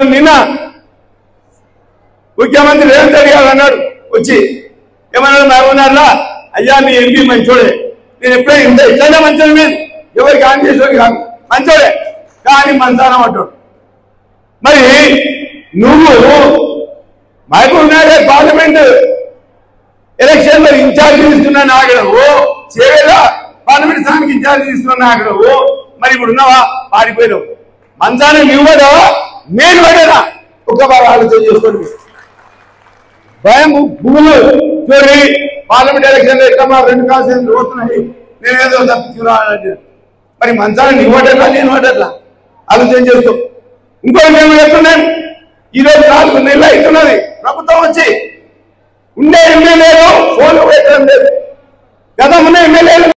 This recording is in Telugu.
నిన్న ముఖ్యమంత్రి రేవంత్ రెడ్డి గారు అన్నాడు వచ్చి ఏమన్నా నాకున్నారా అయ్యా మీ ఎంపీ మంచోడే. నేను ఎప్పుడే ఇంత ఇట్లానే మంచోడు మీరు ఎవరికి ఆన్ చేసేవాడు కాదు. మంచోడే. కానీ మంచానం అంటాడు. మరి నువ్వు మహబూబ్ నగర్ పార్లమెంట్ ఎలక్షన్లో ఇన్ఛార్జ్ తీసుకున్న నాగడవు చేవేళ పార్లమెంట్ స్థానానికి ఇన్ఛార్జ్ తీసుకున్న నాగడవు మరి ఇప్పుడు ఉన్నావా పారిపోయినావు. మంచానం నువ్వు నేను పడ్డానా ఒక బాగా ఆలోచన చేసుకోండి. భయం భూములు చూడండి పార్లమెంట్ ఎలక్షన్ ఎట్లా రెండు కాన్స్టిట్యూన్సీలు పోతున్నాయి? నేనేదో తప్పించుకురావాలంటే మరి మంచాన్ని నువ్వు పడ్డట్లా నేను పడ్డట్లా ఆలోచన చేస్తూ ఇంకోటి మేము చెప్తున్నాను ఈ రోజు నాలుగు నెలలు అవుతున్నది. ప్రభుత్వం వచ్చి ఉండే ఎమ్మెల్యేలు ఫోన్ పెట్టడం లేదు. గతంలో ఎమ్మెల్యేలు